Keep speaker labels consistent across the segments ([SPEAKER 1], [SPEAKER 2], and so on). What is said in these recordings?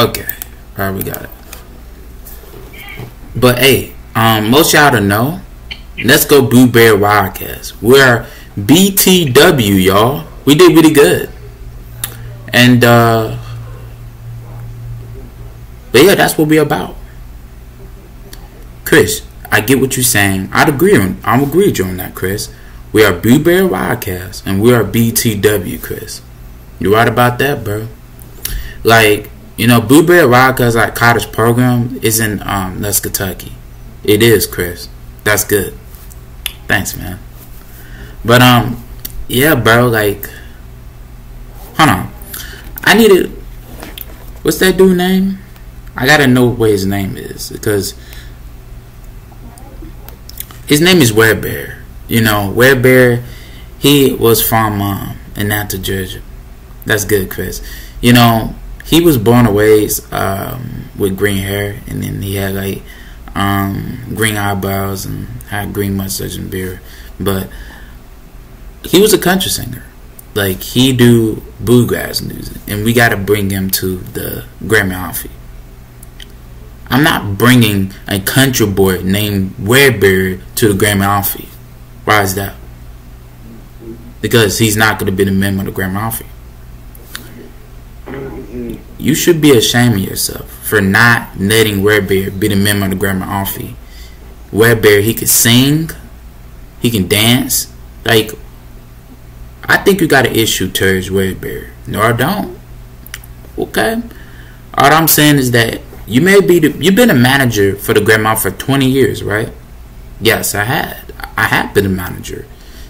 [SPEAKER 1] Okay. Alright, we got it. But hey, um, most y'all to know, let's go Blueberry Wildcats. We're BTW, y'all. We did really good. And uh But yeah, that's what we're about. Chris, I get what you're saying. I'd agree on I'm agree with you on that, Chris. We are Blueberry Wildcats and we are BTW, Chris. You right about that, bro. Like, you know, Blueberry Wildcats like college program is in um that's Kentucky. It is, Chris. That's good. Thanks, man. But um yeah, bro, like hold on. I needed what's that dude name? I gotta know what his name is because his name is Bear. You know, Bear. he was from um, Atlanta, Georgia. That's good, Chris. You know, he was born away um, with green hair, and then he had like um, green eyebrows and had green mustache and beard. But he was a country singer. Like he do bluegrass music, and we got to bring him to the Grammy Offie. I'm not bringing a country boy named Wareberry to the Grammy Offie. Why is that? Because he's not going to be the member of the Grammy Offie. You should be ashamed of yourself for not letting Wareberry be the member of the Grammy Offie. Wareberry, he can sing, he can dance. Like, I think you got an issue, Terry Wareberry. No, I don't. Okay. All I'm saying is that you may be the, you've been a manager for the grandma for 20 years, right? Yes, I had. I have been a manager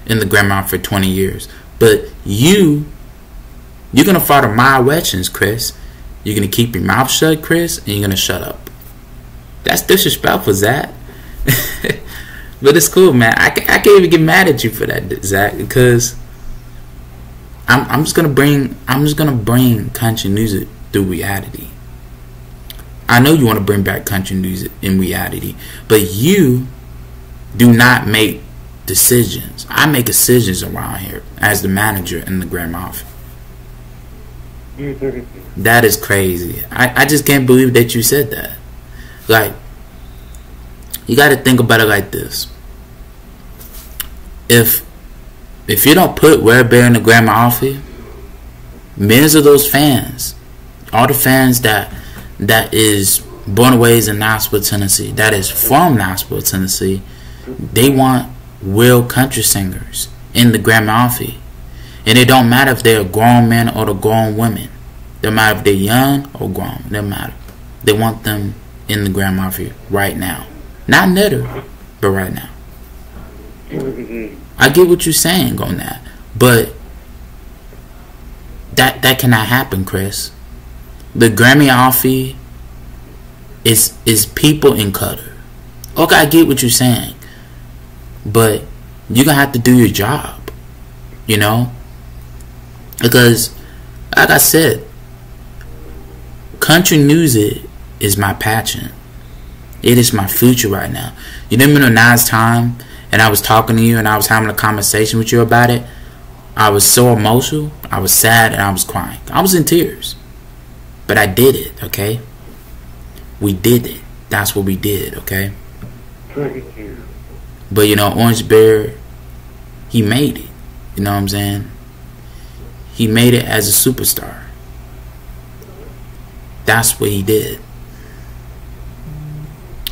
[SPEAKER 1] in the grandma for 20 years. But you you're gonna follow my questions, Chris. You're gonna keep your mouth shut, Chris, and you're gonna shut up. That's disrespectful, Zach. but it's cool, man. I, I can't even get mad at you for that, Zach, because I'm, I'm just gonna bring I'm just gonna bring country music through reality. I know you want to bring back country music in reality, but you do not make decisions. I make decisions around here as the manager in the Grand Mafia. That is crazy. I, I just can't believe that you said that. Like, you got to think about it like this. If if you don't put Red Bear in the Grand Mafia, millions of those fans, all the fans that that is born and raised in Nashville, Tennessee, that is from Nashville, Tennessee, they want real country singers in the Grammy Offie. And it don't matter if they're grown men or the grown women. Don't matter if they're young or grown. Don't matter. They want them in the Grammy Offie right now. Not later, but right now. I get what you're saying on that. But that that cannot happen, Chris the Grammy Offie is is people in Qatar. Okay, I get what you're saying, but you're gonna have to do your job, you know, because like I said, country music is my passion. It is my future right now. You remember the last time, and I was talking to you, and I was having a conversation with you about it. I was so emotional. I was sad, and I was crying. I was in tears. But I did it, okay? We did it. That's what we did, okay? But you know, Orange Bear, he made it. You know what I'm saying? He made it as a superstar. That's what he did.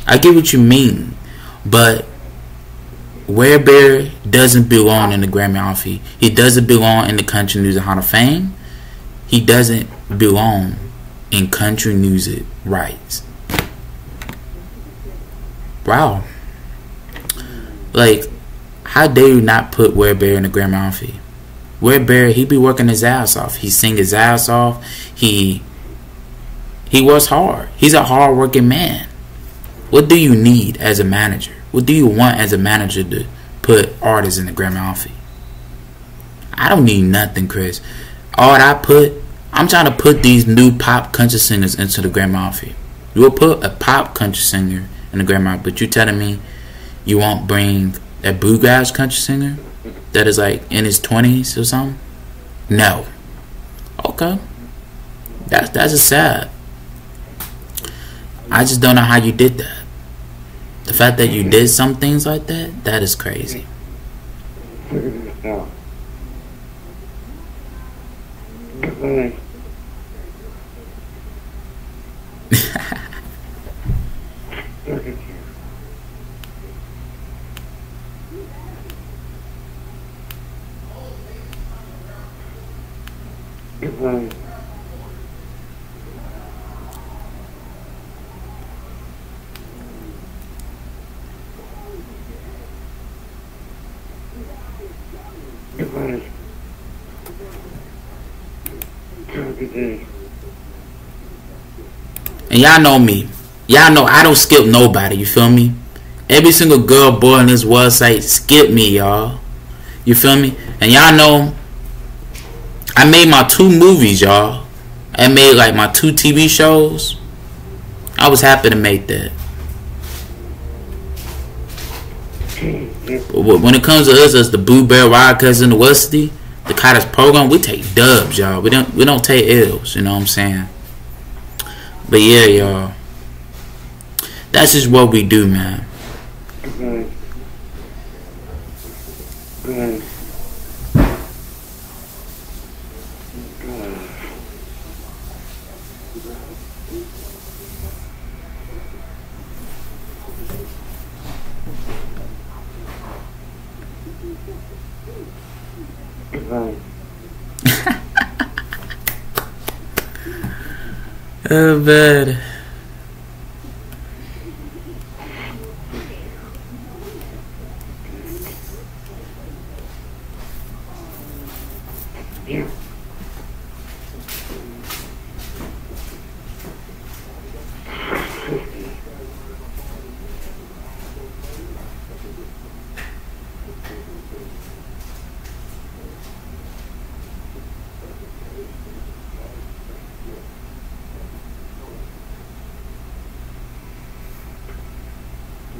[SPEAKER 1] I get what you mean, but Ware Bear doesn't belong in the Grammy Offie. He doesn't belong in the Country Music Hall of Fame. He doesn't belong in country music rights. Wow. Like, how dare you not put Ware Bear in the Grammy Offie? Ware Bear, he be working his ass off. He sing his ass off. He he works hard. He's a hard working man. What do you need as a manager? What do you want as a manager to put artists in the Grammy Offie? I don't need nothing, Chris. All I put I'm trying to put these new pop country singers into the Grammy Offie. You will put a pop country singer in the Grammy but you telling me you won't bring a bluegrass country singer that is like in his twenties or something? No. Okay. That's that's a sad. I just don't know how you did that. The fact that you did some things like that, that is crazy.
[SPEAKER 2] Figure this out. Goodbye. Look at you. Day.
[SPEAKER 1] And y'all know me. Y'all know I don't skip nobody, you feel me? Every single girl, boy on this website skip me, y'all. You feel me? And y'all know I made my two movies, y'all. I made like my two TV shows. I was happy to make that. But when it comes to us as the Blueberry Wildcats in the college program, we take dubs, y'all. We don't we don't take L's, you know what I'm saying? But yeah, y'all. That's just what we do, man.
[SPEAKER 2] Goodbye. Goodbye. Goodbye. Goodbye.
[SPEAKER 1] Oh, bad.
[SPEAKER 2] Yeah.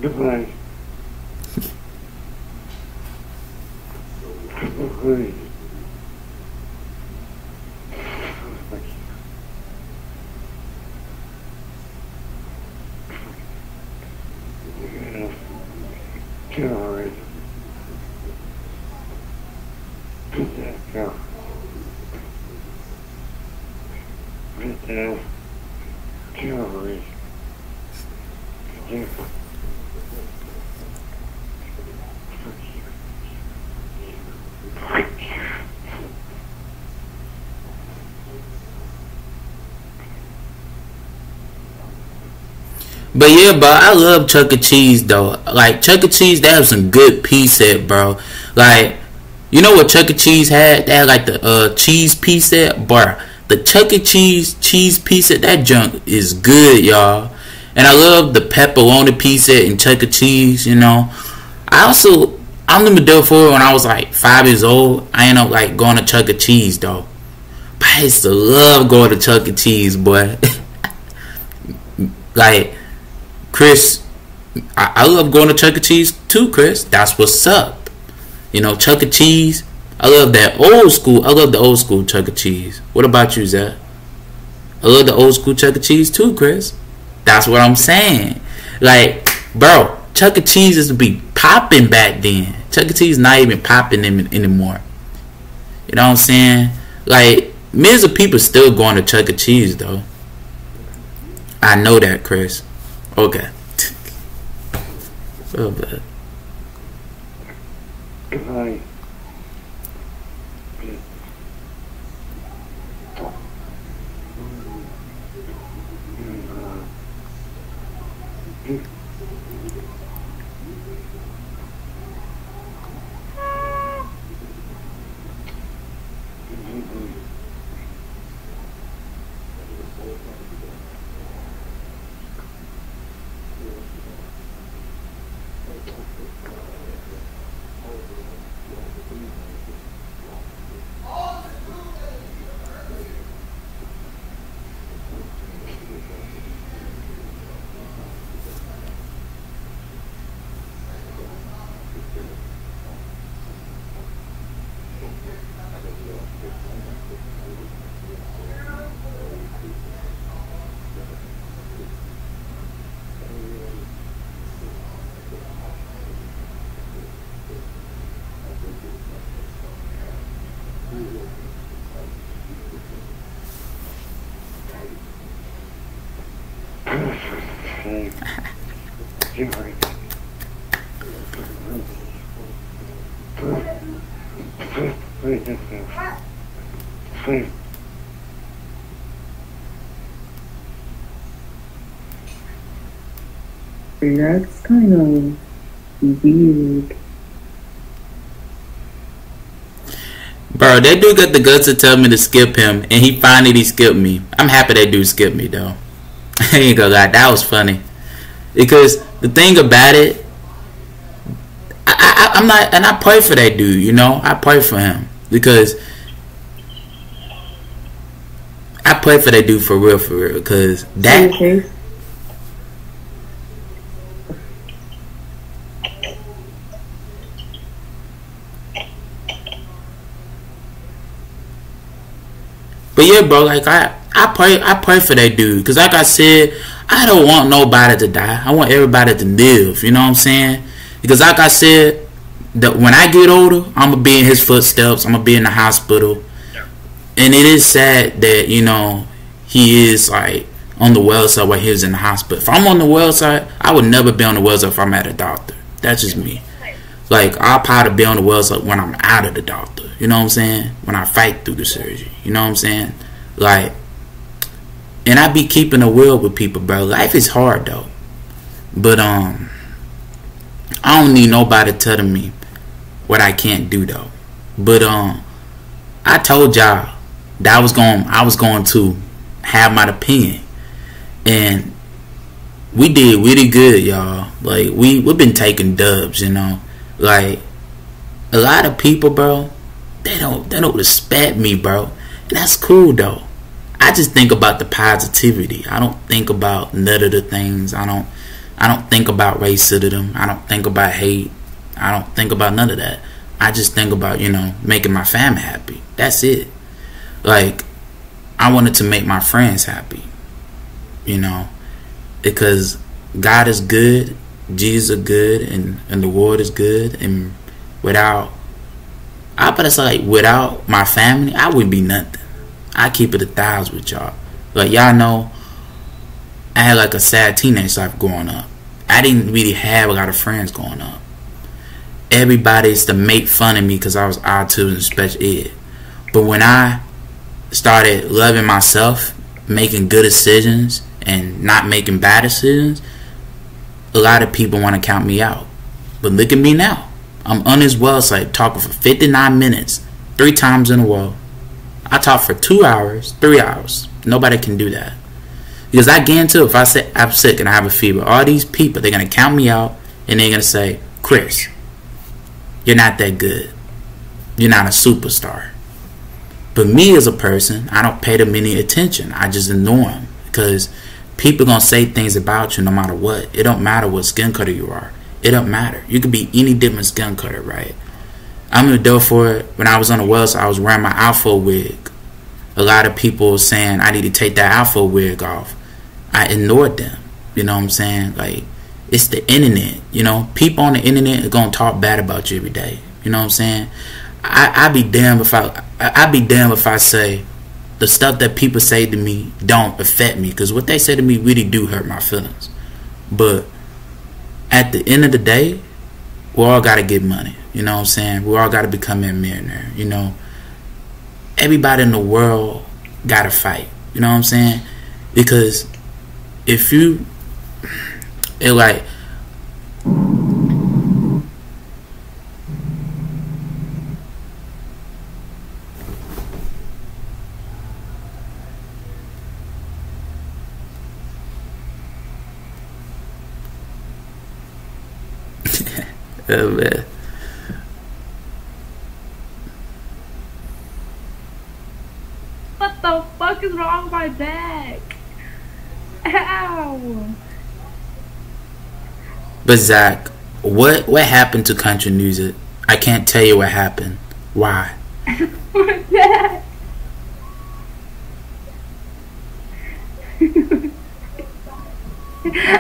[SPEAKER 2] Goodbye. Goodbye. Get already. Put that go. Put that. Get already. Yeah.
[SPEAKER 1] But yeah, bro, I love Chuck E. Cheese though. Like Chuck E. Cheese, they have some good pizza, bro. Like, you know what Chuck E. Cheese had? They had like the uh, cheese pizza, bro. The Chuck E. Cheese cheese set, that junk is good, y'all. And I love the pepperoni pizza and Chuck E. Cheese. You know, I also I'm the middle for when I was like five years old. I ended up like going to Chuck E. Cheese though. But I used to love going to Chuck E. Cheese, boy. like Chris, I, I love going to Chuck E. Cheese too, Chris. That's what's up. You know, Chuck E. Cheese. I love that old school. I love the old school Chuck E. Cheese. What about you, Zach? I love the old school Chuck E. Cheese too, Chris. That's what I'm saying. Like, bro, Chuck E. Cheese used to be popping back then. Chuck E. Cheese not even popping anymore. You know what I'm saying? Like, millions of people still going to Chuck E. Cheese though. I know that, Chris. Okay. oh, bad.
[SPEAKER 2] Goodbye.
[SPEAKER 3] That's kind of weird.
[SPEAKER 1] Bro, that dude got the guts to tell me to skip him, and he finally skipped me. I'm happy that dude skipped me though. I ain't gonna lie, that was funny. Because the thing about it, I, I, I'm not, and I pray for that dude. You know, I pray for him because I pray for that dude for real, for real. Because that
[SPEAKER 3] Okay.
[SPEAKER 1] But yeah, bro, like I, I pray, I pray for that dude, cause like I said, I don't want nobody to die. I want everybody to live. You know what I'm saying? Because like I said, that when I get older, I'm gonna be in his footsteps. I'm gonna be in the hospital, and it is sad that you know he is like on the well side while he was in the hospital. If I'm on the well side, I would never be on the well side if I'm at a doctor. That's just me. Like I'll probably be on the well side when I'm out of the doctor. You know what I'm saying? When I fight through the surgery. You know what I'm saying? Like, and I be keeping a will with people, bro. Life is hard though, but um, I don't need nobody telling me what I can't do though. But um, I told y'all that I was going, I was going to have my opinion, and we did really good, y'all. Like we we've been taking dubs, you know. Like a lot of people, bro, they don't they don't respect me, bro. And that's cool though. I just think about the positivity. I don't think about none of the things. I don't I don't think about racism. I don't think about hate. I don't think about none of that. I just think about, you know, making my family happy. That's it. Like I wanted to make my friends happy. You know, because God is good, Jesus is good, and and the world is good, and without I but it's like without my family, I would be nothing. I keep it a thousand with y'all. Like y'all know, I had like a sad teenage life growing up. I didn't really have a lot of friends growing up. Everybody used to make fun of me because I was autism and special ed. But when I started loving myself, making good decisions, and not making bad decisions, a lot of people want to count me out. But look at me now. I'm on his website talking for 59 minutes, three times in a row. I talk for two hours, three hours. Nobody can do that. Because I guarantee if I say I'm sick and I have a fever, all these people, they're going to count me out and they're going to say, Chris, you're not that good. You're not a superstar. But me as a person, I don't pay them any attention. I just ignore them because people gonna say things about you no matter what. It don't matter what skin color you are. It don't matter. You could be any different skin color, right? I'm in the for it. When I was on the Wells, I was wearing my alpha wig. A lot of people saying I need to take that alpha wig off. I ignored them. You know what I'm saying? Like it's the internet. You know, people on the internet are gonna talk bad about you every day. You know what I'm saying? I I be damned if I I be damned if I say the stuff that people say to me don't affect me because what they say to me really do hurt my feelings. But at the end of the day, we all got to get money. You know what I'm saying? We all got to become a millionaire. You know, everybody in the world got to fight. You know what I'm saying? Because if you, it like. Oh, man.
[SPEAKER 4] What the fuck is wrong with my back? Ow!
[SPEAKER 1] But Zach, what what happened to country music? I can't tell you what happened. Why?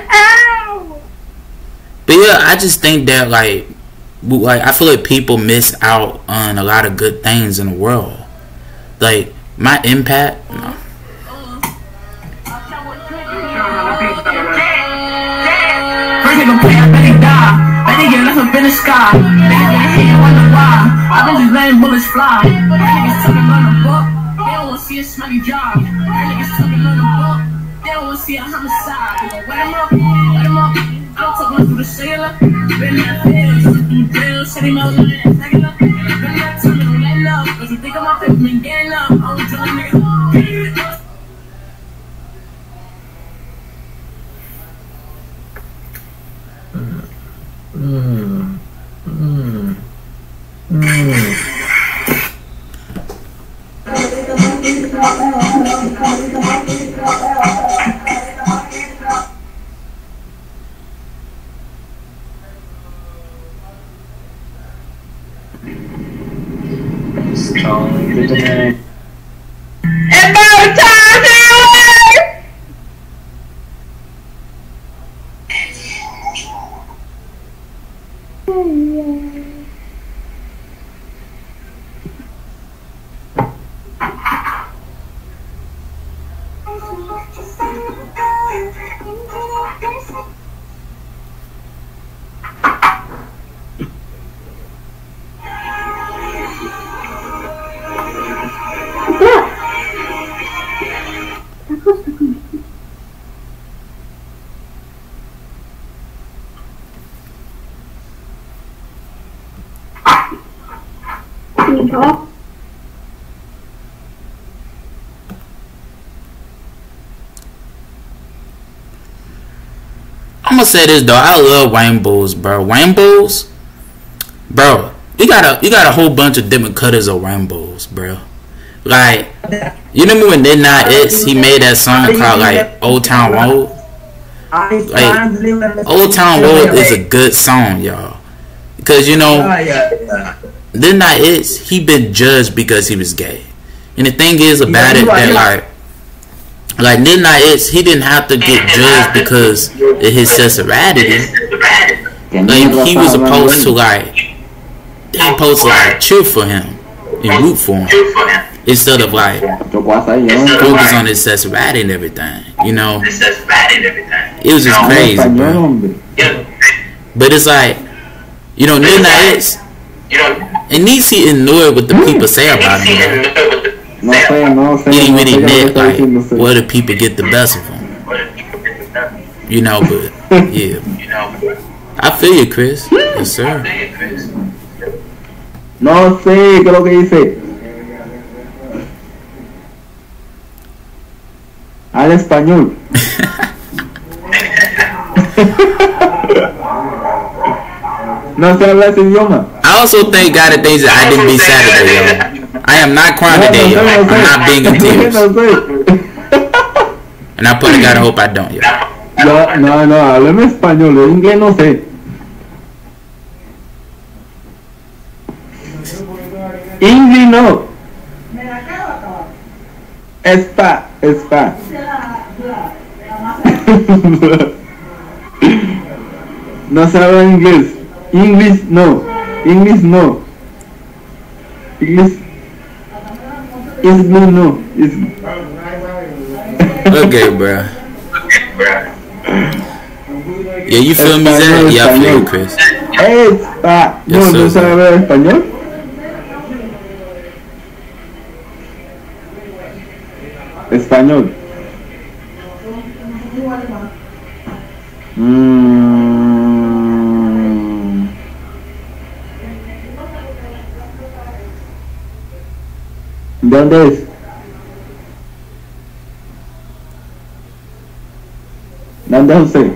[SPEAKER 4] Ow!
[SPEAKER 1] But yeah, I just think that like, like I feel like people miss out on a lot of good things in the world. Like my impact.
[SPEAKER 4] The sky. Niggas got hand wonder why. I been just letting bullets fly. Niggas talking on the book. They don't wanna see a smelly job. Niggas talking on the book. They don't wanna see a homicide. Wet 'em up, wet 'em up. I don't talk through the sailor. Been that fast, through jail, city miles on that regular. Been that time, don't let up. If you think I'm up, man, getting up. I don't tell nigga.
[SPEAKER 1] I'm gonna say this though. I love Wayne Bulls, bro. Wayne Bulls, bro. You got a you got a whole bunch of different cutters of Wayne Bulls, bro. Like, you remember when Lil Nas X he made that song called like Old Town Road? Like, Old Town Road is a good song, y'all. Because you know, Lil Nas X he been judged because he was gay, and the thing is about it that like. Like Lil Nas X, he didn't have to get judged because of his sexuality. Like he was supposed to like they supposed to like cheer for him and root for him instead of like
[SPEAKER 5] Cho quá say vậy đó.
[SPEAKER 1] focus on his sexuality and everything. You know, it was just
[SPEAKER 5] Nói
[SPEAKER 1] crazy, bro. But it's like, you know, Lil Nas X, and Niecy ignored what the people say about him. Bro.
[SPEAKER 5] No sé, no sé.
[SPEAKER 1] He
[SPEAKER 5] sé
[SPEAKER 1] really
[SPEAKER 5] qué
[SPEAKER 1] admit
[SPEAKER 5] es lo que está
[SPEAKER 1] like where the people get the best of him. You know, but yeah, I feel you, Chris. Yes, sir.
[SPEAKER 5] No sé lo que dice. Al español. no se habla ese idioma.
[SPEAKER 1] I also thank God that things that I didn't be Saturday, yo. I am not crying today, yo. I'm not being in tears, and I pray to God. I hope I don't, yo.
[SPEAKER 5] No, no, no, háblame español, en inglés no sé. English no. Spa, spa. no se habla inglés. English no. English no. English. English no. It's
[SPEAKER 1] Okay, bro. Yeah, you feel me, Zach? Yeah, I feel you, Chris.
[SPEAKER 5] Spa.
[SPEAKER 1] Yes,
[SPEAKER 5] no,
[SPEAKER 1] sir.
[SPEAKER 5] no sabe hablar español. Español. Mm. ¿Dónde es? ¿Dónde es usted?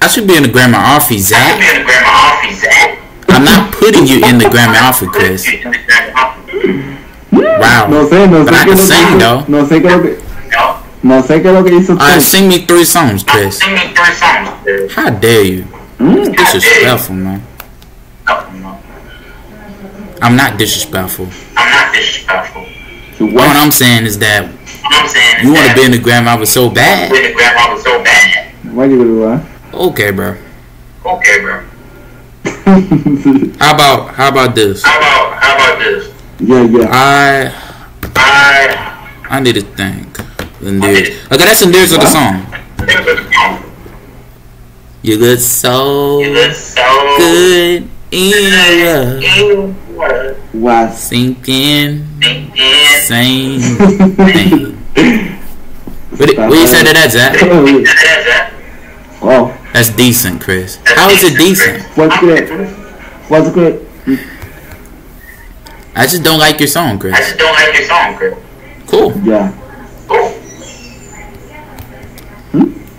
[SPEAKER 1] I should be in the grammar office, Zach. I'm not putting you in the grammar office, Chris. Wow.
[SPEAKER 5] No sé, no sé
[SPEAKER 1] But I can sing,
[SPEAKER 5] que
[SPEAKER 1] though.
[SPEAKER 5] No sé qué es lo que No sé qué es lo que hizo
[SPEAKER 1] Alright, sing me three songs, Chris. How dare you?
[SPEAKER 5] Mm.
[SPEAKER 1] Disrespectful, man. I'm not disrespectful.
[SPEAKER 5] Su
[SPEAKER 1] All
[SPEAKER 5] what
[SPEAKER 1] I'm saying is that you want to be in the grammar office so bad.
[SPEAKER 5] Why you gonna lie?
[SPEAKER 1] Okay, bro.
[SPEAKER 6] Okay, bro.
[SPEAKER 1] How about how about this?
[SPEAKER 6] How about how about this?
[SPEAKER 5] yeah, yeah.
[SPEAKER 1] I
[SPEAKER 6] I
[SPEAKER 1] I need to think. The lyrics. Okay, that's the lyrics of the song. You look so
[SPEAKER 6] You look so
[SPEAKER 1] good in
[SPEAKER 6] good
[SPEAKER 1] love.
[SPEAKER 6] In love.
[SPEAKER 5] Was.
[SPEAKER 1] Sinking,
[SPEAKER 6] Thinking.
[SPEAKER 1] same thing. What, what you say to that, Zach?
[SPEAKER 5] oh,
[SPEAKER 1] That's decent, Chris. How is it decent?
[SPEAKER 5] what's good? What's great?
[SPEAKER 1] I just don't like your song, Chris.
[SPEAKER 6] I just don't like your song, Chris.
[SPEAKER 1] Cool.
[SPEAKER 5] Yeah.
[SPEAKER 6] Oh,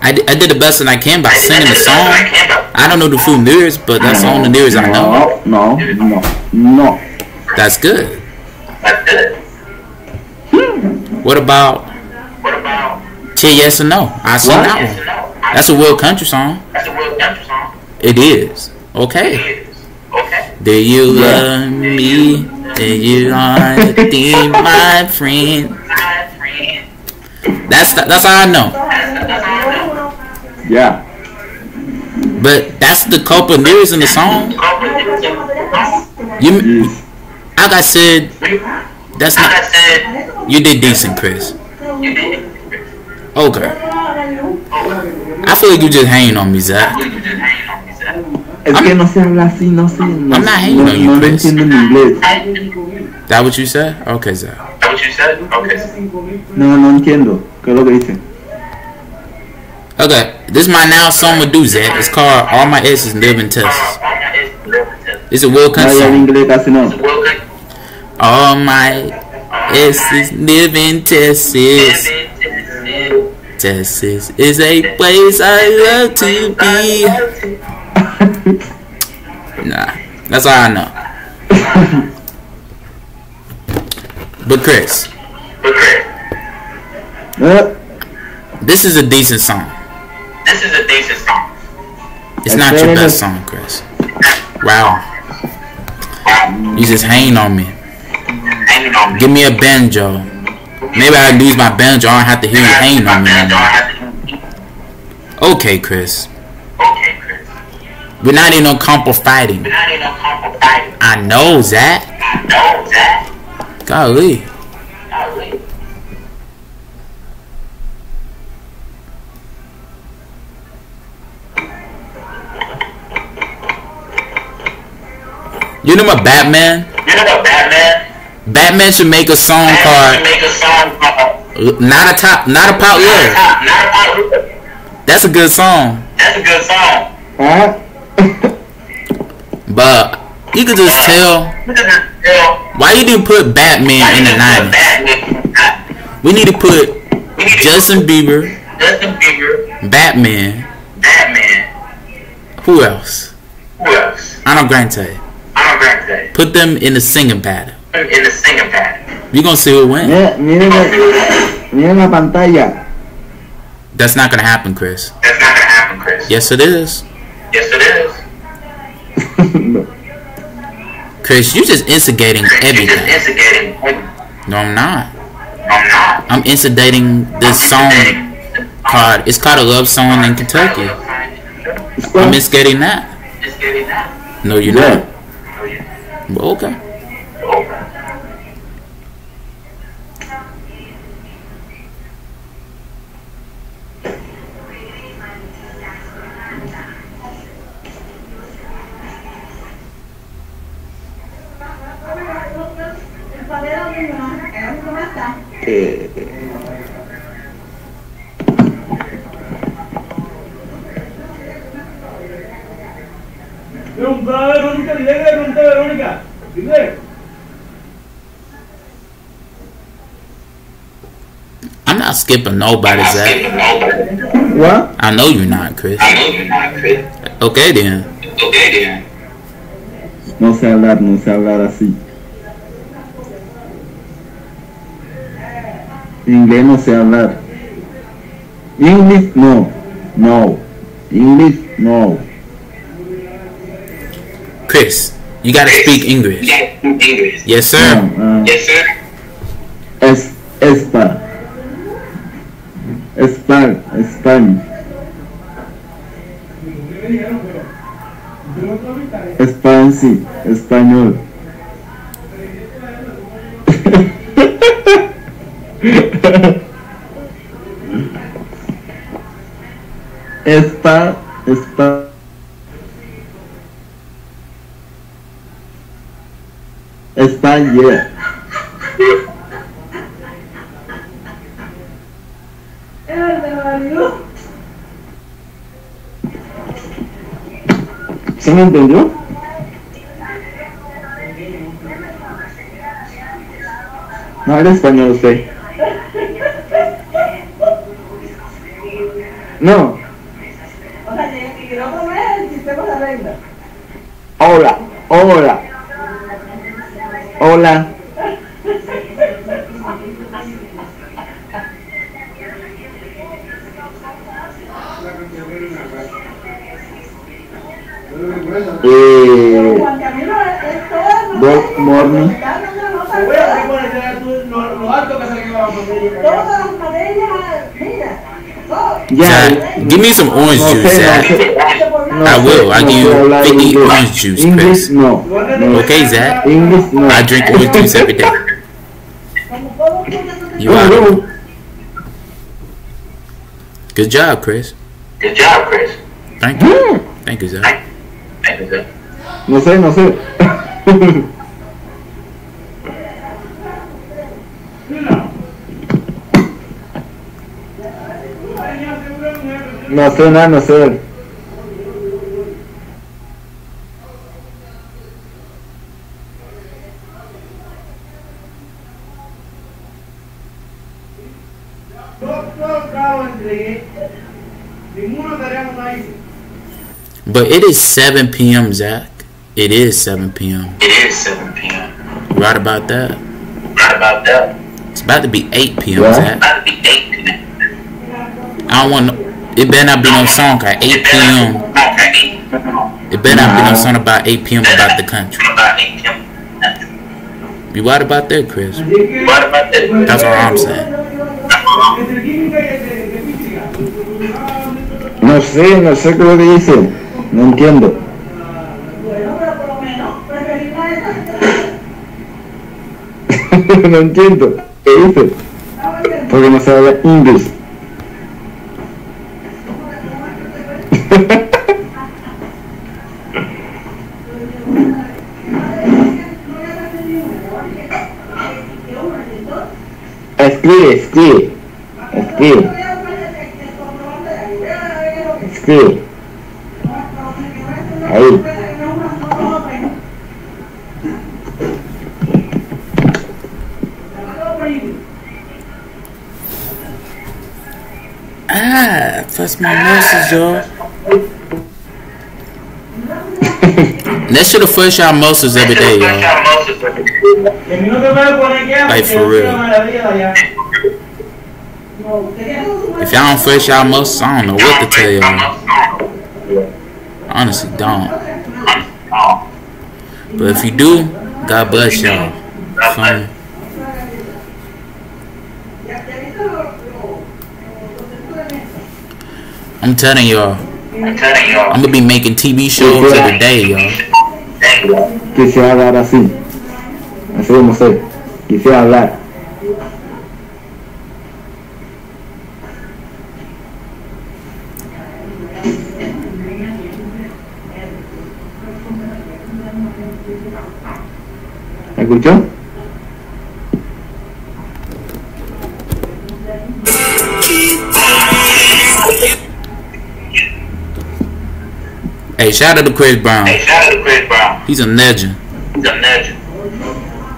[SPEAKER 1] I, di- I did the best that I can by
[SPEAKER 6] I
[SPEAKER 1] singing the song.
[SPEAKER 6] can't.
[SPEAKER 1] I don't know the full lyrics, but that's all the lyrics I know.
[SPEAKER 5] No, no, no, no.
[SPEAKER 1] That's good.
[SPEAKER 6] That's good.
[SPEAKER 1] What about
[SPEAKER 6] What about
[SPEAKER 1] T Yes or No? I sing
[SPEAKER 5] What?
[SPEAKER 1] that
[SPEAKER 6] Yes
[SPEAKER 1] one.
[SPEAKER 6] No?
[SPEAKER 1] That's a real country song.
[SPEAKER 6] That's a real country song.
[SPEAKER 1] It is. Okay.
[SPEAKER 6] It is. Okay.
[SPEAKER 1] Do you love me? Do you want to be my friend?
[SPEAKER 6] My friend.
[SPEAKER 1] That's that's all I know.
[SPEAKER 6] That's, that's all I know.
[SPEAKER 5] Yeah.
[SPEAKER 1] But that's the couple lyrics in the song. You,
[SPEAKER 5] Yes.
[SPEAKER 1] Like I said, that's
[SPEAKER 6] Like
[SPEAKER 1] not.
[SPEAKER 6] said,
[SPEAKER 1] You did decent, Chris.
[SPEAKER 6] you did.
[SPEAKER 1] Okay. I feel like you just hanging on me, Zach.
[SPEAKER 6] You just hanging on me, Zach.
[SPEAKER 5] Es que no se habla así, no sé. No,
[SPEAKER 1] I'm not hating
[SPEAKER 5] no,
[SPEAKER 1] on you, Chris.
[SPEAKER 5] entiendo inglés.
[SPEAKER 1] That what you said? Okay, Zach.
[SPEAKER 6] That what you said? Okay.
[SPEAKER 5] No, no entiendo. ¿Qué es lo que dice?
[SPEAKER 1] Okay, this is my now song with do, Zach. It's called All My Exes Live in Texas. It's a Will Country song.
[SPEAKER 5] Inglés.
[SPEAKER 1] All my exes live in Texas. Texas is a place I love to be. Nah, that's all I know. But Chris,
[SPEAKER 6] Okay.
[SPEAKER 5] Eh,
[SPEAKER 1] this is a decent song.
[SPEAKER 6] This is a decent song.
[SPEAKER 1] It's not your best song, Chris. Wow, you just hanging on me. Give me a banjo. Maybe I lose my banjo. I don't have to hear you hanging on me no more. Okay, Chris.
[SPEAKER 6] Okay, Chris.
[SPEAKER 1] We're not in no compo fighting.
[SPEAKER 6] We're not in no.
[SPEAKER 1] I know, Zach.
[SPEAKER 6] I know that.
[SPEAKER 1] Golly.
[SPEAKER 6] Golly.
[SPEAKER 1] You know what, Batman?
[SPEAKER 6] You know what, Batman?
[SPEAKER 1] Batman should make a song called
[SPEAKER 6] make a song
[SPEAKER 1] "Not a Top, Not a Pop Love."
[SPEAKER 6] Not, not about
[SPEAKER 1] That's a good song,
[SPEAKER 6] That's a good song.
[SPEAKER 5] ah.
[SPEAKER 1] but you could just tell
[SPEAKER 6] Look at this girl.
[SPEAKER 1] why you didn't put Batman in the '90s. We need to put
[SPEAKER 6] need to
[SPEAKER 1] Justin Bieber,
[SPEAKER 6] Justin Bieber,
[SPEAKER 1] Batman.
[SPEAKER 6] Batman.
[SPEAKER 1] Who else?
[SPEAKER 6] Who else?
[SPEAKER 1] Ariana Grande.
[SPEAKER 6] I don't grant that.
[SPEAKER 1] Put them in the singing battle.
[SPEAKER 6] In the singing pattern.
[SPEAKER 1] You're gonna see who win?
[SPEAKER 5] Mira, miren, la- miren la pantalla.
[SPEAKER 1] That's not gonna happen, Chris.
[SPEAKER 6] That's not gonna happen, Chris.
[SPEAKER 1] Yes, it is.
[SPEAKER 6] Yes, it is.
[SPEAKER 5] No.
[SPEAKER 1] Chris, you're just instigating
[SPEAKER 6] You're just
[SPEAKER 1] everything.
[SPEAKER 6] instigating.
[SPEAKER 1] No, I'm not.
[SPEAKER 6] I'm not.
[SPEAKER 1] I'm instigating this song called. It's called a love song in Kentucky. I'm instigating that.
[SPEAKER 6] Just getting that.
[SPEAKER 1] No, you're
[SPEAKER 5] Yeah.
[SPEAKER 1] not. Well, okay.
[SPEAKER 6] Over.
[SPEAKER 1] Skipping nobody's
[SPEAKER 6] I'm
[SPEAKER 1] that.
[SPEAKER 6] skipping over.
[SPEAKER 5] what?
[SPEAKER 1] I know you're not, Chris.
[SPEAKER 6] I know you're not, Chris.
[SPEAKER 1] Okay then.
[SPEAKER 6] Okay, then.
[SPEAKER 5] No sé hablar, no sé hablar así. Inglés no sé hablar. English no. No. English no.
[SPEAKER 1] Chris, you gotta speak English.
[SPEAKER 6] Yeah, English.
[SPEAKER 1] Yes, sir.
[SPEAKER 5] Ah,
[SPEAKER 6] Yes, sir.
[SPEAKER 5] es esta. España, sí, español. Espa, Está. Está yeah. ¿Sí me entendió? No, era español usted. No. Hola, hola. Hola. Eh, good morning. Ya.
[SPEAKER 1] Zach, give me some orange
[SPEAKER 5] No
[SPEAKER 1] juice,
[SPEAKER 5] sé,
[SPEAKER 1] Zach.
[SPEAKER 5] No
[SPEAKER 1] I will. I'll
[SPEAKER 5] no
[SPEAKER 1] give you
[SPEAKER 5] hablar
[SPEAKER 1] 50
[SPEAKER 5] inglés.
[SPEAKER 1] orange juice, Chris.
[SPEAKER 5] no. no.
[SPEAKER 1] Okay, Zach.
[SPEAKER 5] English, no.
[SPEAKER 1] I drink orange juice every day. You out.
[SPEAKER 5] no.
[SPEAKER 1] Good job, Chris.
[SPEAKER 6] Good job, Chris.
[SPEAKER 1] Thank you. Thank you, Zach.
[SPEAKER 6] Thank you, sir.
[SPEAKER 5] No sé, no sé. No sé nada, no sé.
[SPEAKER 1] But it is 7 p.m., Zach. It is 7 p.m.
[SPEAKER 6] It is 7 p.m.
[SPEAKER 1] Right about that?
[SPEAKER 6] Right about that.
[SPEAKER 1] It's about to be 8 p.m.,
[SPEAKER 5] Yeah.
[SPEAKER 1] Zach.
[SPEAKER 6] About to be 8 p.m.
[SPEAKER 1] I don't want no, It better not be no song at 8 p.m. It better not be no song about 8 p.m. about the country.
[SPEAKER 6] About 8
[SPEAKER 1] You right about that, Chris? That's what I'm saying.
[SPEAKER 5] No sé, no sé qué lo que dice. No entiendo. no entiendo. ¿Qué dice? Porque no sabe inglés. Escribe, escribe. Escribe. Escribe. Ahí.
[SPEAKER 1] Ah, that's my message, y'all. That should have flush y'all muscles every day, y'all. Like for real. If y'all don't flush y'all muscles, I don't know what to tell y'all. Honestly, don't. But if you do, God bless y'all. Me? I'm telling y'all,
[SPEAKER 6] I'm telling y'all.
[SPEAKER 1] I'm gonna be making TV shows every day, y'all.
[SPEAKER 5] Quisiera hablar así. Así como soy. Quisiera hablar. ¿Me escuchó?
[SPEAKER 1] Hey, shout out to Chris Brown.
[SPEAKER 6] Hey, shout out to Chris Brown.
[SPEAKER 1] He's a legend.
[SPEAKER 6] He's a legend.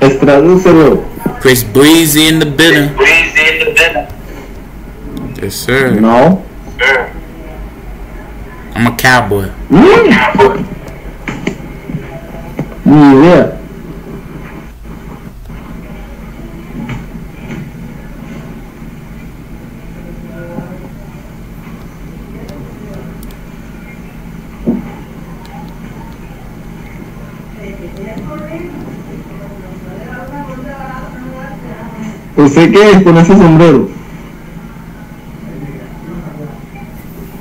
[SPEAKER 5] Es tradúcelo.
[SPEAKER 1] Chris Breezy in the building.
[SPEAKER 6] Breezy in the building.
[SPEAKER 1] Yes, sir.
[SPEAKER 5] No.
[SPEAKER 6] Sure.
[SPEAKER 1] I'm a cowboy.
[SPEAKER 5] Mm,
[SPEAKER 6] Cowboy.
[SPEAKER 5] Ni ¿Usted qué es con ese sombrero?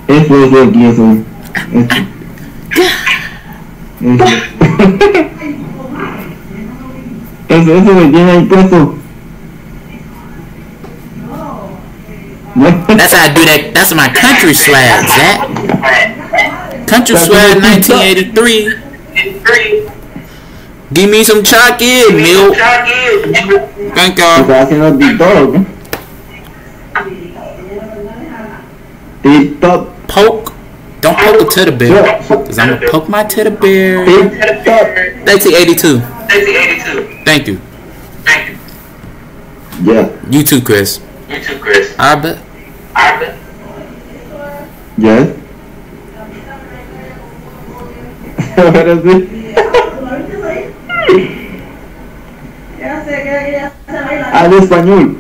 [SPEAKER 5] Eso es de aquí, eso. Esto. Eso. Eso, eso me tiene ahí puesto.
[SPEAKER 1] That's how I do that. That's my country swag, Zach. Country Swag 1983. Give me some chocolate milk.
[SPEAKER 6] Try again.
[SPEAKER 1] Thank y'all.
[SPEAKER 5] Estás haciendo TikTok. TikTok.
[SPEAKER 1] Poke. Don't poke a teddy bear.
[SPEAKER 5] Yeah.
[SPEAKER 1] Cause I'm gonna poke my teddy bear.
[SPEAKER 5] TikTok.
[SPEAKER 1] 1982.
[SPEAKER 6] 1982.
[SPEAKER 1] Thank you.
[SPEAKER 6] Thank you.
[SPEAKER 5] Yeah.
[SPEAKER 1] You too, Chris.
[SPEAKER 6] You too, Chris.
[SPEAKER 1] I bet.
[SPEAKER 6] I bet.
[SPEAKER 5] Yes. Ahora sí. Habla español.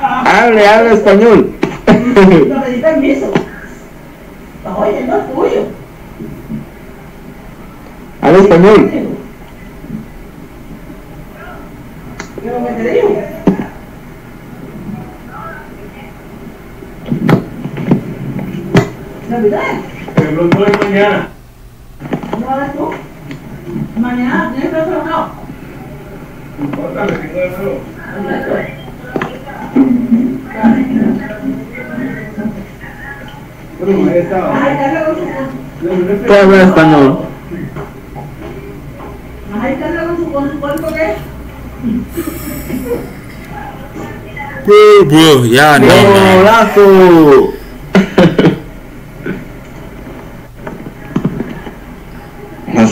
[SPEAKER 5] Hable, habla español.
[SPEAKER 7] No pedí permiso. Oye, no es tuyo.
[SPEAKER 5] Habla español.
[SPEAKER 7] ¿Cómo hablas tú? Mañana tienes que hacer no. Ay, dale con su
[SPEAKER 5] Tú hablas español.
[SPEAKER 7] Ay, dale con su con su cuerpo que
[SPEAKER 1] Bro, bro, y'all know, man.
[SPEAKER 5] ¡Golazo!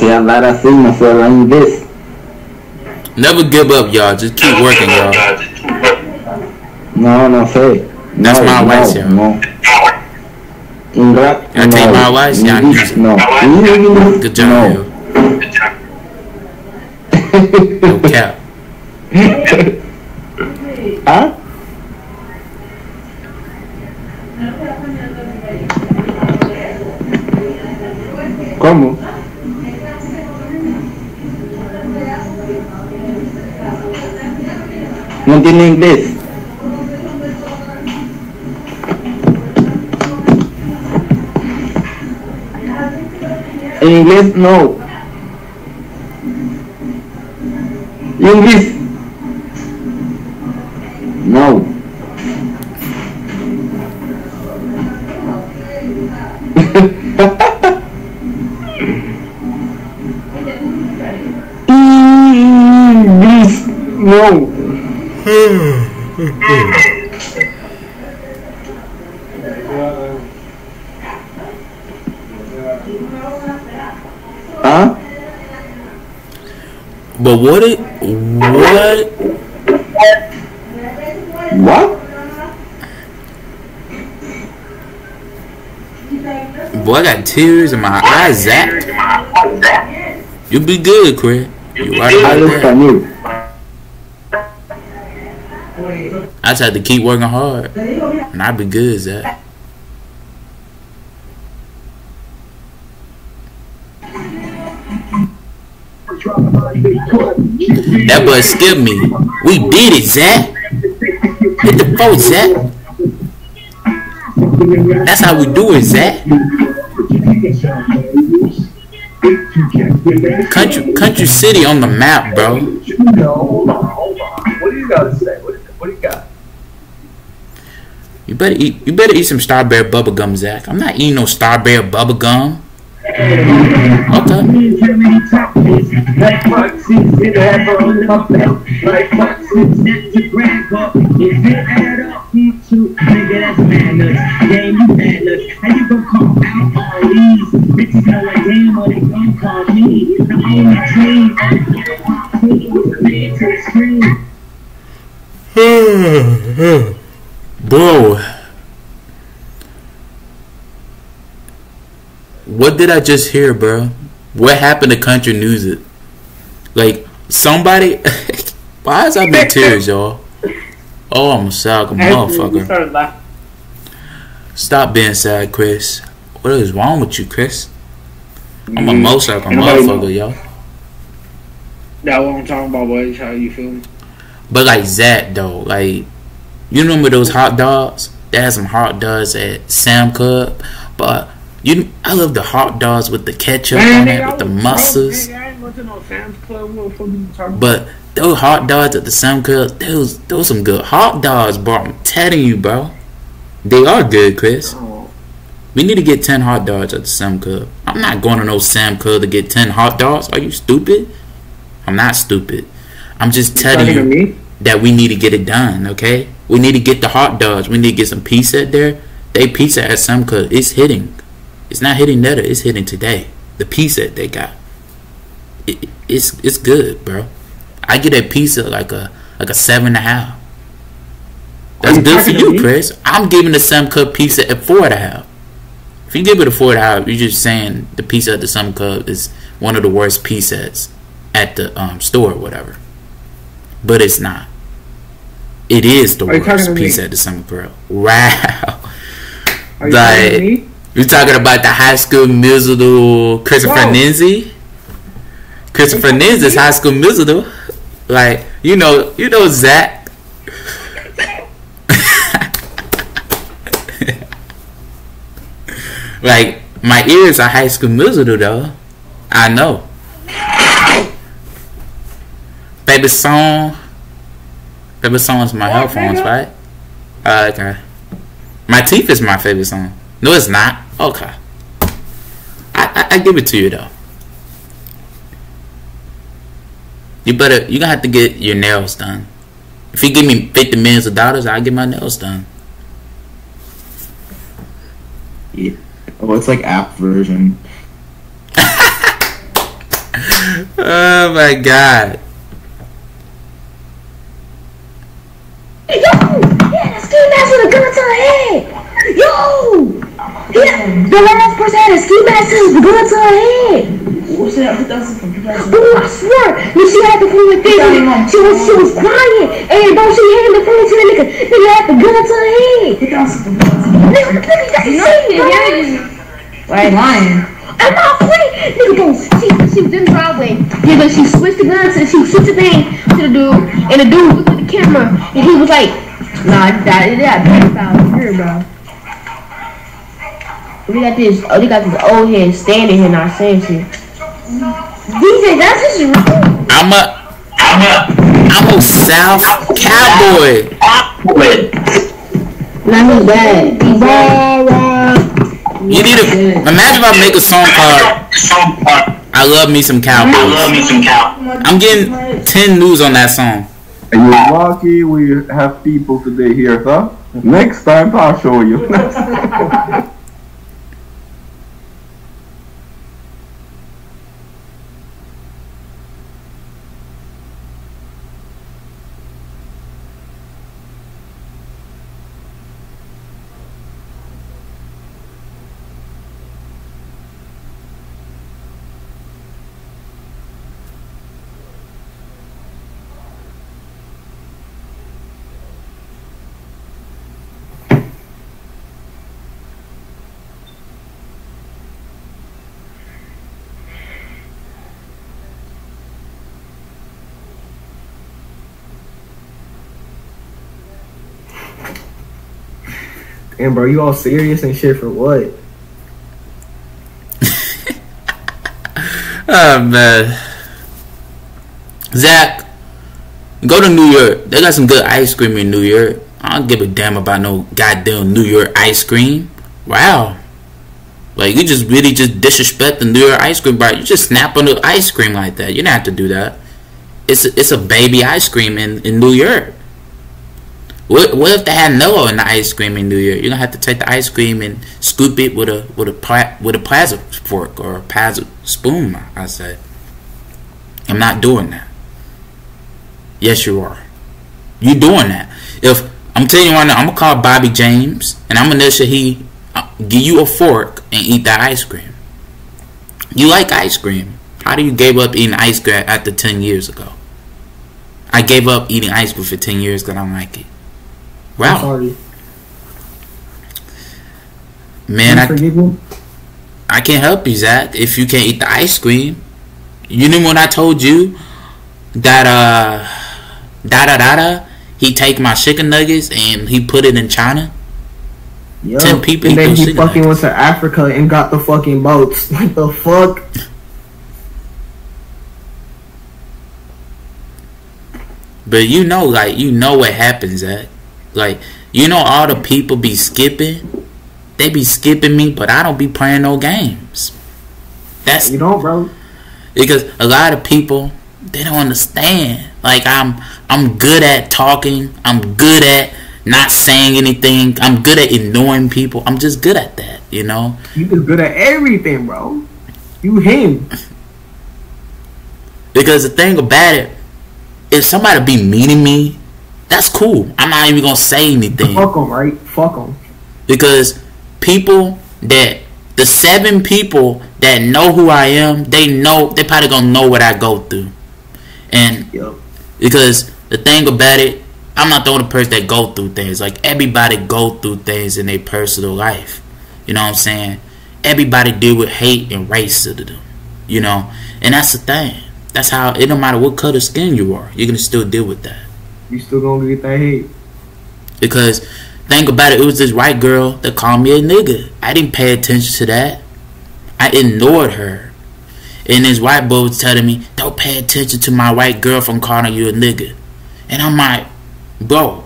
[SPEAKER 5] No sé hablar así, no sé hablar inglés.
[SPEAKER 1] Never give up, y'all. Just keep working, y'all.
[SPEAKER 5] No, no sé.
[SPEAKER 1] That's
[SPEAKER 5] no,
[SPEAKER 1] my
[SPEAKER 5] no,
[SPEAKER 1] advice, yeah.
[SPEAKER 5] No. Inglés,
[SPEAKER 1] I take my advice, yeah, I
[SPEAKER 5] English,
[SPEAKER 1] use it.
[SPEAKER 5] no.
[SPEAKER 1] Good job,
[SPEAKER 5] no.
[SPEAKER 1] yo. No cap.
[SPEAKER 5] ¿Ah? ¿Cómo? No tiene inglés. En inglés no. Inglés. No. Inglés. No. ¿Ah?
[SPEAKER 1] But what it what
[SPEAKER 5] What?
[SPEAKER 1] boy I got tears in my eyes Zach. You be good, Chris. You right
[SPEAKER 5] Hablo
[SPEAKER 1] about that.
[SPEAKER 5] español.
[SPEAKER 1] I just had to keep working hard. And I be good, Zach. That boy skipped me. We did it, Zach. Hit the phone, Zach. That's how we do it, Zach. Country, country city on the map, bro.
[SPEAKER 8] Hold on, hold on. What do you got to say? What, what do you got?
[SPEAKER 1] You better eat. You better eat some Starberry bubble gum, Zach. I'm not eating no Starberry bubble gum. Okay.
[SPEAKER 9] The screen.
[SPEAKER 1] Bro. What did I just hear, bro? What happened to country music? Like somebody why is I in tears, y'all? Oh, I'm a sad motherfucker. Stop being sad, Chris. What is wrong with you, Chris? I'm a
[SPEAKER 5] Mm,
[SPEAKER 1] motorcycle
[SPEAKER 5] ain't nobody
[SPEAKER 1] motherfucker, y'all.
[SPEAKER 4] That's what I'm talking about, boys. How you feel?
[SPEAKER 1] But like Zach though, like you remember those hot dogs? They had some hot dogs at Sam Club, but you I love the hot dogs with the ketchup on it, with the mustards.
[SPEAKER 4] I ain't going to no Sam's Club. What the fuck you talking
[SPEAKER 1] But those hot dogs at the Sam Club, those those some good hot dogs, bro. I'm telling you, bro. They are good, Chris. Oh. We need to get ten hot dogs at the Sam Club. I'm not going to no Sam Club to get ten hot dogs. Are you stupid? I'm not stupid. I'm just telling
[SPEAKER 5] Talking to
[SPEAKER 1] you
[SPEAKER 5] me?
[SPEAKER 1] that we need to get it done, okay? We need to get the hot dogs. We need to get some pizza there. They pizza at some club. It's hitting. It's not hitting netter. It's hitting today. The pizza they got. It, it's it's good, bro. I get a pizza like a like a seven and a half. That's good for you? Chris. I'm giving the Sam Cup pizza at four and a half. If you give it a four and a half, you're just saying the pizza at the Sam Cup is one of the worst pizzas at the um, store or whatever. But it's not. It is the
[SPEAKER 5] Are
[SPEAKER 1] worst piece at the Summer Grill. Wow.
[SPEAKER 5] Are you
[SPEAKER 1] Like-
[SPEAKER 5] talking to me?
[SPEAKER 1] You talking about the high school musical Christopher
[SPEAKER 5] Whoa.
[SPEAKER 1] Ninzi? Christopher Ninzi's high school musical. Like, you know, you know Zach. like, my ears are high school musical though. I know. Baby song. Baby song is my headphones, right? Uh, okay. My teeth is my favorite song. No, it's not. Okay. I, I, I give it to you though. You better. You gonna have to get your nails done. If you give me fifty millions of dollars, I'll get my nails done.
[SPEAKER 10] Yeah. Oh, it's like app version.
[SPEAKER 1] Oh my god.
[SPEAKER 7] Yo! Yeah, that ski mask with a gun to her head! Yo! The last person had a ski mask with a gun to her head!
[SPEAKER 9] What's that? That's from
[SPEAKER 7] Ooh, I swear! She had the fucking thing, she was she was crying, and bro, she handed the phone to the nigga. Nigga had the gun to her head. Nigga, nigga, that's it, bro.
[SPEAKER 9] Right, lying.
[SPEAKER 7] I'm not playing. Nigga, bro, she she was in the driveway. Nigga, she switched the gun to she switched the thing to the dude, and the dude looked at the camera, and he was like, Nah, that that pedophile here, bro. We got this. Oh, they got this old head standing here not saying shit. DJ, that's just rude.
[SPEAKER 1] I'm a. I'm a. I'm a South Cowboy.
[SPEAKER 7] Nah, he's bad. He's bad.
[SPEAKER 1] You need to imagine if I make a song called "I Love Me Some Cowboys." I love me some cowboys. I'm getting ten news on that song.
[SPEAKER 11] And you're lucky we have people today here, huh? Next time I'll show you.
[SPEAKER 12] And bro, you all serious and shit for what?
[SPEAKER 1] Oh man, Zach, go to New York. They got some good ice cream in New York. I don't give a damn about no goddamn New York ice cream. Wow. Like you just really just disrespect the New York ice cream bar. You just snap on the ice cream like that. You don't have to do that. It's a, it's a baby ice cream in, in New York. What what if they had Noah in the ice cream in New York? You're gonna have to take the ice cream and scoop it with a with a pla- with a plaza fork or a plaza spoon. I said, I'm not doing that. Yes, you are. You doing that? If I'm telling you right now, I'm gonna call Bobby James and I'm gonna make sure he uh, give you a fork and eat that ice cream. You like ice cream? How do you give up eating ice cream after ten years ago? I gave up eating ice cream for ten years because I don't like it. Wow,
[SPEAKER 12] sorry.
[SPEAKER 1] man, I. I can't help you, Zach. If you can't eat the ice cream, you knew when I told you that uh, da da da da, he take my chicken nuggets and he put it in China.
[SPEAKER 12] Yo.
[SPEAKER 1] Ten people
[SPEAKER 12] And then he fucking went to Africa and got the fucking boats. Like the fuck?
[SPEAKER 1] But you know, like you know what happens at, like you know all the people be skipping, they be skipping me, but I don't be playing no games. That's
[SPEAKER 12] You don't, bro.
[SPEAKER 1] because a lot of people they don't understand. Like I'm I'm good at talking. I'm good at not saying anything. I'm good at ignoring people. I'm just good at that, you know.
[SPEAKER 12] You just good at everything, bro. You him.
[SPEAKER 1] Because the thing about it, if somebody be meaning me, that's cool. I'm not even gonna say anything.
[SPEAKER 12] Fuck them, right? Fuck them.
[SPEAKER 1] because people that the seven people that know who I am, they know they probably gonna know what I go through, and
[SPEAKER 12] Yep.
[SPEAKER 1] because the thing about it, I'm not the only person that go through things. Like everybody go through things in their personal life. You know what I'm saying? Everybody deal with hate and racism. You know, and that's the thing. That's how it don't matter what color skin you are, you're gonna still deal with that.
[SPEAKER 12] You still gonna get that hate.
[SPEAKER 1] Because think about it, it was this white girl that called me a nigga. I didn't pay attention to that. I ignored her. And this white boy was telling me, don't pay attention to my white girl from calling you a nigga. And I'm like, bro,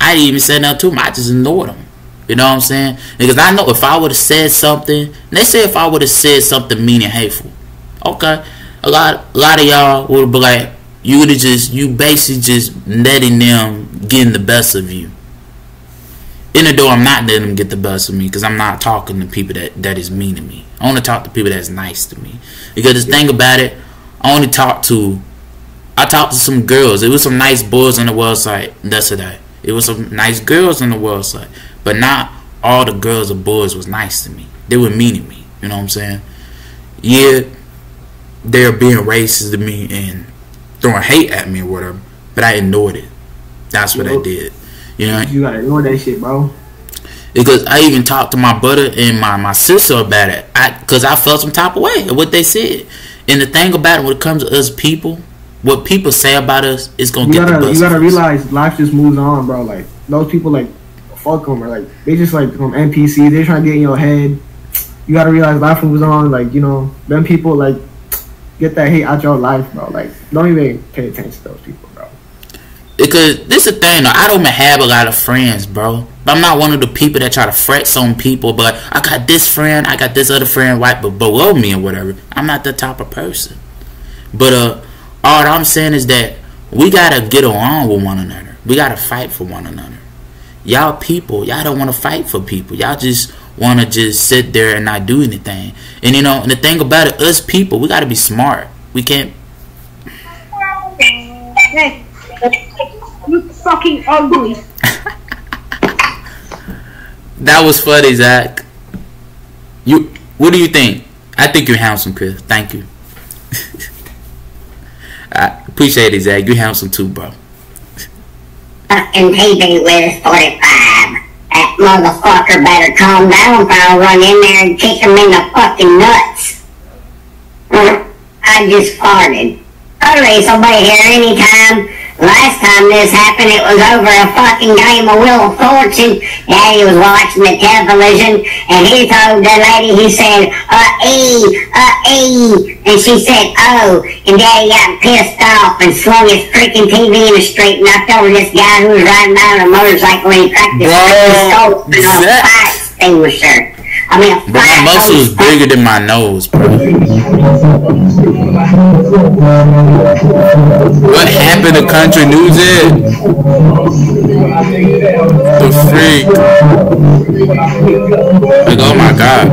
[SPEAKER 1] I didn't even say nothing to him. I just ignored him. You know what I'm saying? Because I know if I would have said something, let's say if I would have said something mean and hateful, okay, a lot, a lot of y'all would be like, you would have just, you basically just letting them getting the best of you. Even though I'm not letting them get the best of me, because I'm not talking to people that that is mean to me. I to talk to people that's nice to me. Because the thing about it, I only talk to, I talked to some girls. It was some nice boys on the website yesterday. It was some nice girls on the website, but not all the girls or boys was nice to me. They were mean to me. You know what I'm saying? Yeah, they're being racist to me and throwing hate at me or whatever, but I ignored it. That's what I did. You know,
[SPEAKER 12] You gotta ignore that shit, bro.
[SPEAKER 1] because I even talked to my brother and my, my sister about it. I because I felt some type of way of what they said. And the thing about it, when it comes to us people, what people say about us is gonna
[SPEAKER 12] You
[SPEAKER 1] get the
[SPEAKER 12] gotta
[SPEAKER 1] best.
[SPEAKER 12] you gotta realize life just moves on, bro. Like those people, like fuck them, or like they just like from NPC. They're trying to get in your head. You gotta realize life moves on. Like you know, them people like get that hate out your life, bro. Like don't even pay attention to those people, bro.
[SPEAKER 1] Because this is the thing, though. I don't even have a lot of friends, bro. But I'm not one of the people that try to fret on people. But I got this friend, I got this other friend right but below me or whatever. I'm not the type of person. But uh, all I'm saying is that we gotta get along with one another. We gotta fight for one another. Y'all people, y'all don't want to fight for people. Y'all just want to just sit there and not do anything. And you know, and the thing about it, us people, we gotta be smart. We can't
[SPEAKER 4] Hey, you fucking ugly.
[SPEAKER 1] That was funny, Zach. You, what do you think? I think you're handsome, Chris. Thank you. I appreciate it, Zach. You're handsome too, bro.
[SPEAKER 13] fucking TV with 45. That motherfucker better calm down or I'll run in there and kick him in the fucking nuts. I just farted. Hurry, somebody here anytime. Last time this happened, it was over a fucking game of Wheel of Fortune. Daddy was watching the television, and he told the lady, he said, uh-ee, uh-ee, and she said, oh, and Daddy got pissed off and swung his freaking TV in the street and knocked over this guy who was riding by on a motorcycle and he cracked his skull with a fire extinguisher. I mean,
[SPEAKER 1] But my muscle is bigger than my nose, bro. What happened to country news? It the freak. Like, oh my god.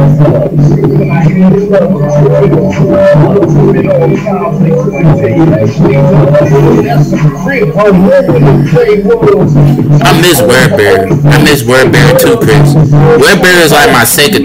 [SPEAKER 1] I miss Werebear. I miss Werebear too, Chris. Werebear is like my second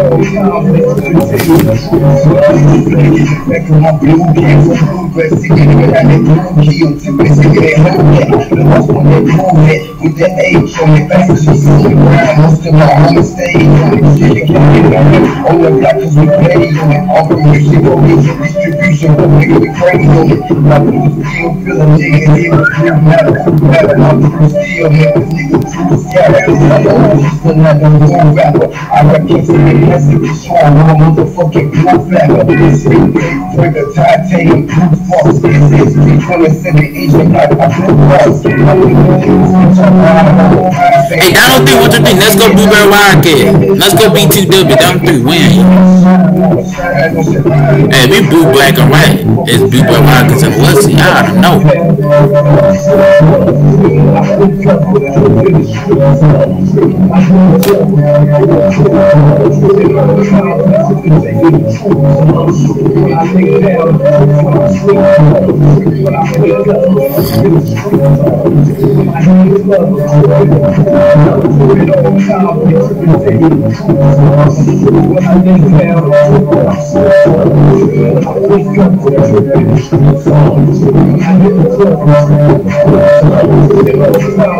[SPEAKER 9] Thank you. With the age on back, so most of on the on it, distribution, crazy on it. My still my blues still here, this nigga true. I'm the. I represent the message strong, I'm a the titanium force. This is 327 Asian, I I blue cross. I'm the niggas, bitch, I'm riding, I'm
[SPEAKER 1] Hey, down three, what you think? Let's go Blueberry Wildcat. Let's go B2W. Down three, win. Hey, we blue, black, and white. It's Blueberry Wildcats and Lucy. I don't know.
[SPEAKER 9] I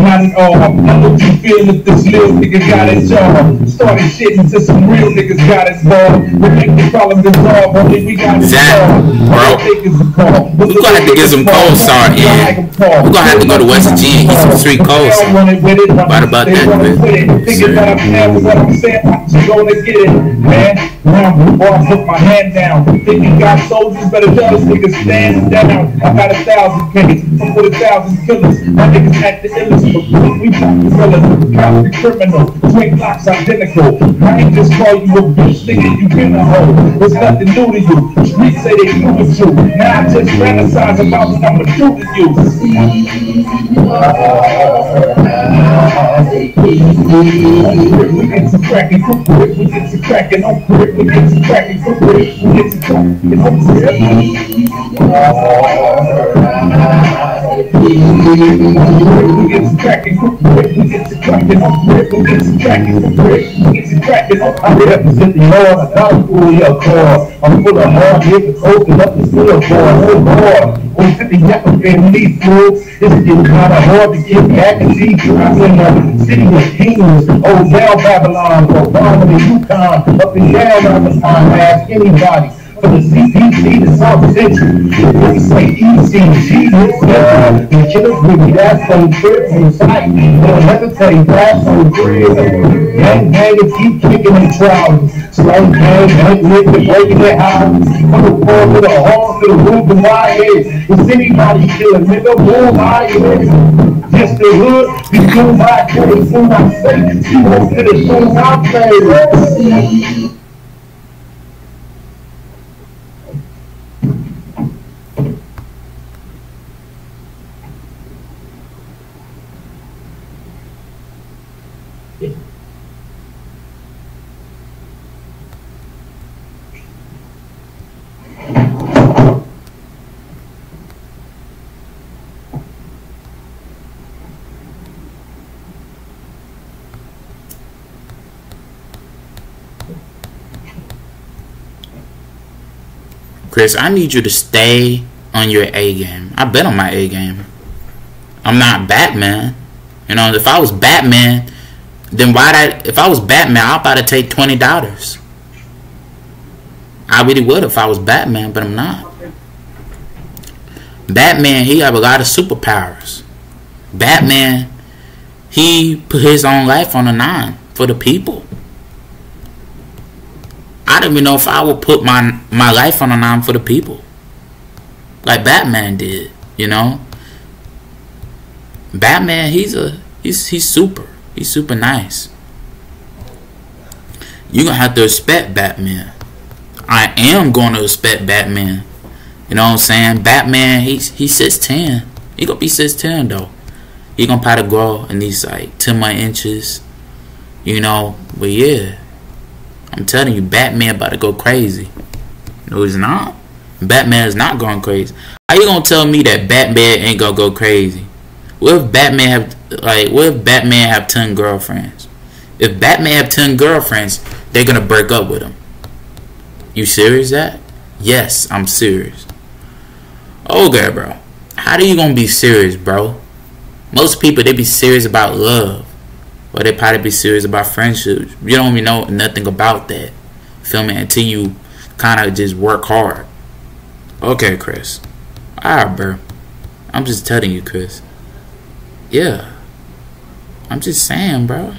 [SPEAKER 9] not at all. How would you feel if this little nigga got his job? Started shit until some real niggas got ball. We make the problem dissolve, only we got
[SPEAKER 1] Zach, bro. We gonna have to get some cold start in. We gonna have to go to West G and get some street cold start. What about that, man?
[SPEAKER 9] Thinking that I'm with what I'm saying, I'm just gonna get it, man. Now, before I put my hand down, thinking God soldiers better tell us niggas stand down. I got a thousand K's, I'm with a thousand killers. My niggas act the illest, we talk the fellas, count the criminal, twin locks identical. I ain't just call you a bitch, nigga, you been a hoe. It's nothing new to you. Streets say they do with you. Now I just fantasize about what I'ma do to you. We get to cracking for quick, we get to cracking quick, we get to cracking for quick, we get to cracking. We get to cracking for quick, we get to cracking on quick, we get to cracking we get to cracking on I represent the Lord, I got a core. I'm full of hard niggas, open up the steel a whole bar. On 50 yapper family fools, it's getting kinda hard to get back and see traveling the city of kings. Oh, down Babylon, Obama and Yukon, up and down Amazon, ask anybody. For the CPT, the South Central, they say yeah. The killers with me, that's on trip from sight. Don't hesitate, that's on trip. Gang, gang, and keep kicking and trouting. Slow gang, gang, with the breaking their house. From the floor to the hall to the roof of my head. Is anybody killing, nigga, move my head. Just the hood, be doing my case, soon I say, she won't get it soon I play.
[SPEAKER 1] Chris, I need you to stay on your A game. I bet on my A game. I'm not Batman. You know, if I was Batman, then why would I if I was Batman, I'd about to take twenty dollars. I really would if I was Batman, but I'm not. Batman, he have a lot of superpowers. Batman, he put his own life on the line for the people. I don't even know if I would put my my life on the line for the people, like Batman did. You know, Batman, he's a he's he's super. He's super nice. You're gonna have to respect Batman. I am gonna respect Batman. You know what I'm saying? Batman, he's he six ten. He gonna be six ten though. He gonna probably grow in these like ten more inches. You know, but yeah. I'm telling you, Batman about to go crazy. No, he's not. Batman is not going crazy. How you gonna tell me that Batman ain't gonna go crazy? What if Batman have like what if Batman have ten girlfriends? If Batman have ten girlfriends, they're gonna break up with him. You serious that? Yes, I'm serious. Okay, bro. How do you gonna be serious, bro? Most people they be serious about love. Or they probably be serious about friendship. You don't even know nothing about that. Feel me? Until you kinda just work hard. Okay, Chris. Alright, bro. I'm just telling you, Chris. Yeah. I'm just saying, bro.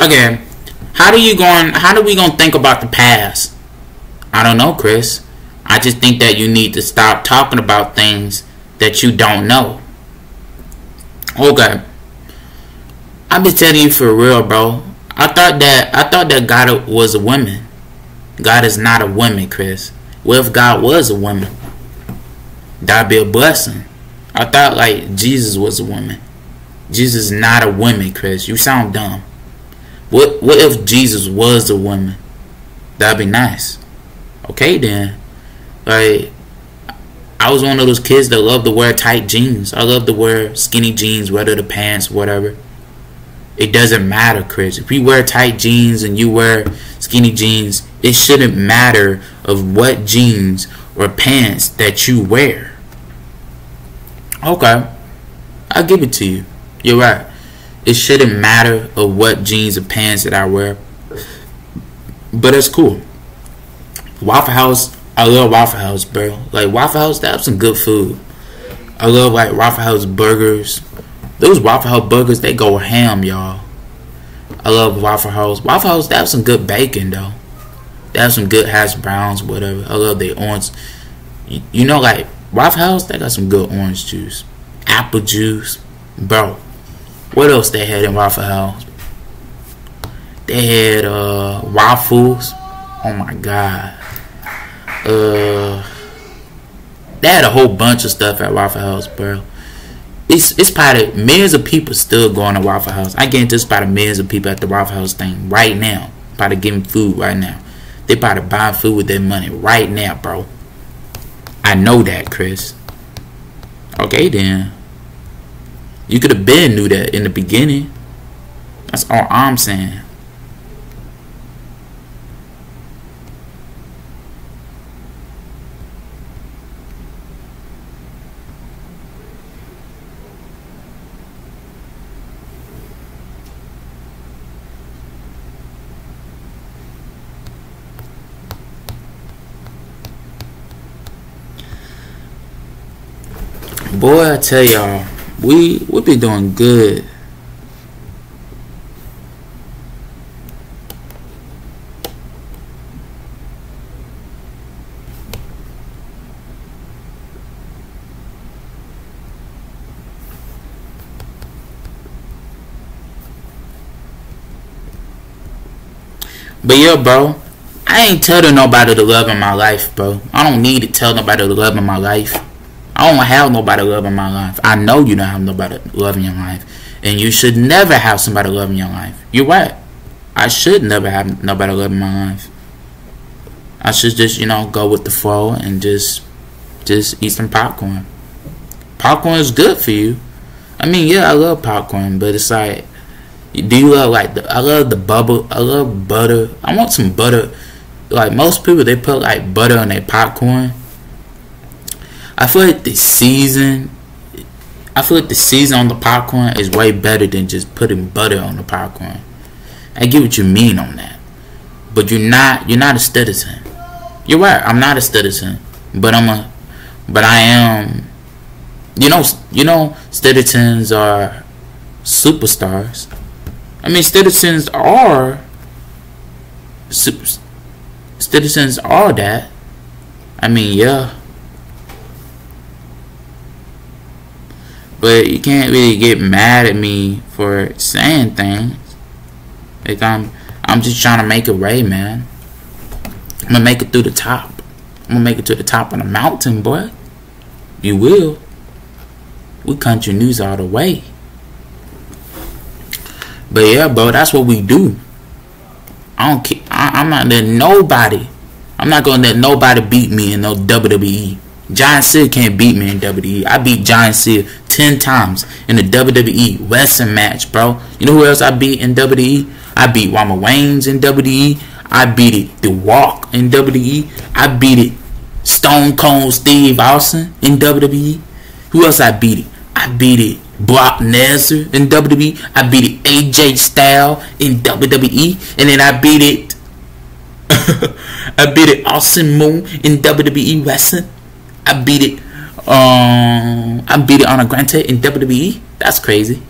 [SPEAKER 1] Okay. How do you going how do we gonna think about the past? I don't know, Chris. I just think that you need to stop talking about things that you don't know. Okay. I'm just telling you for real, bro. I thought that I thought that God was a woman. God is not a woman, Chris. What if God was a woman? That'd be a blessing. I thought like Jesus was a woman. Jesus is not a woman, Chris. You sound dumb. What what if Jesus was a woman? That'd be nice. Okay then. Like I was one of those kids that loved to wear tight jeans. I love to wear skinny jeans, whether the pants, whatever. It doesn't matter, Chris. If you wear tight jeans and you wear skinny jeans, it shouldn't matter of what jeans or pants that you wear. Okay. I'll give it to you. You're right. It shouldn't matter of what jeans or pants that I wear. But it's cool. Waffle House, I love Waffle House, bro. Like Waffle House, they have some good food. I love like Waffle House burgers. Those Waffle House burgers, they go ham, y'all. I love Waffle House. Waffle House, they have some good bacon though. They have some good hash browns, whatever. I love their orange. You, you know, like Waffle House, they got some good orange juice, apple juice, bro. What else they had in Waffle House? They had uh, waffles. Oh my god. Uh, they had a whole bunch of stuff at Waffle House, bro. It's it's probably millions of people still going to Waffle House. I guarantee it's probably millions of people at the Waffle House thing right now. Probably getting food right now. They probably buying food with their money right now, bro. I know that, Chris. Okay then. You could have been knew that in the beginning. That's all I'm saying. Boy, I tell y'all, we we be doing good. But yeah, bro, I ain't telling nobody to love in my life, bro. I don't need to tell nobody to love in my life. I don't have nobody love in my life. I know you don't have nobody love in your life. And you should never have somebody love in your life. You're right. I should never have nobody love in my life. I should just, you know, go with the flow and just just eat some popcorn. Popcorn is good for you. I mean, yeah, I love popcorn, but it's like do you love like the I love the bubble I love butter. I want some butter. Like most people they put like butter on their popcorn I feel like the season. I feel like the season on the popcorn is way better than just putting butter on the popcorn. I get what you mean on that, but you're not. You're not a citizen. You're right. I'm not a citizen, but I'm a. But I am. You know. You know. Citizens are superstars. I mean, citizens are. Citizens are that. I mean, yeah. But you can't really get mad at me for saying things. Like I'm I'm just trying to make a way, man. I'm gonna make it through the top. I'm gonna make it to the top of the mountain, boy. You will. We country news all the way. But yeah, bro, that's what we do. I don't care. I, am not letting nobody. I'm not gonna let nobody beat me in no WWE. John Cena can't beat me in WWE. I beat John Cena 10 times in the WWE wrestling match, bro. You know who else I beat in WWE? I beat Roman Reigns in WWE. I beat it The Rock in WWE. I beat it Stone Cold Steve Austin in WWE. Who else I beat it? I beat it Brock Lesnar in WWE. I beat it AJ Styles in WWE. And then I beat it I beat it Austin Moon in WWE wrestling. I beat it um, I beat it Ariana Grande in WWE. That's crazy.